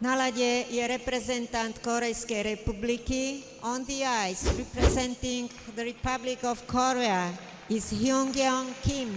Na lade je reprezentant Korejskej republiky. On the ice, representing the Republic of Korea, is Hyungyeong Kim.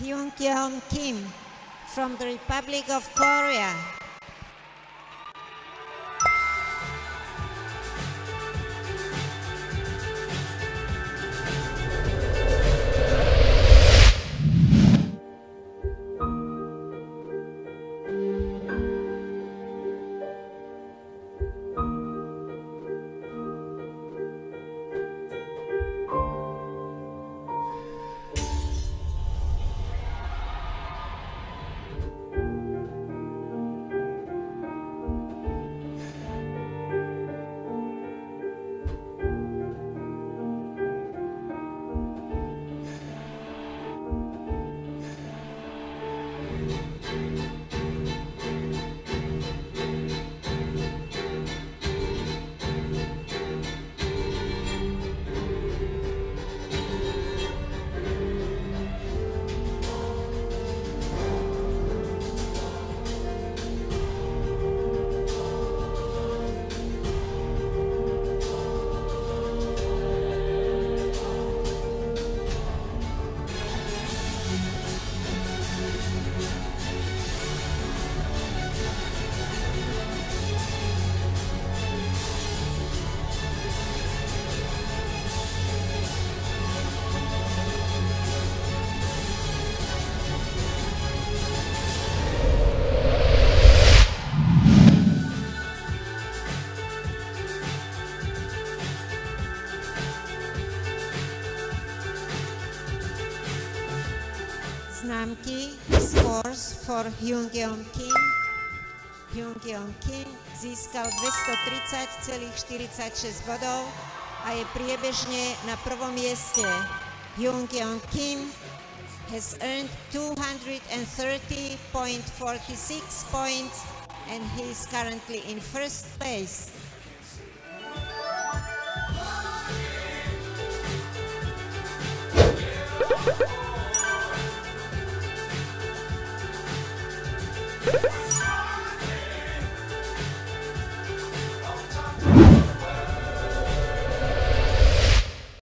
Hyun Kyung Kim from the Republic of Korea. Známky scores for Hyungyeong Kim. Hyungyeong Kim získal 230,46 bodov a je priebežne na prvom mieste. Hyungyeong Kim has earned 230.46 points and he is currently in first place.